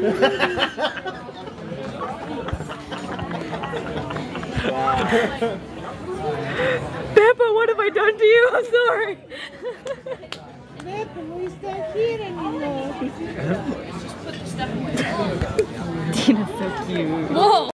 Peppa, what have I done to you? I'm sorry. Peppa, we not here anymore. Tina's so cute. Whoa.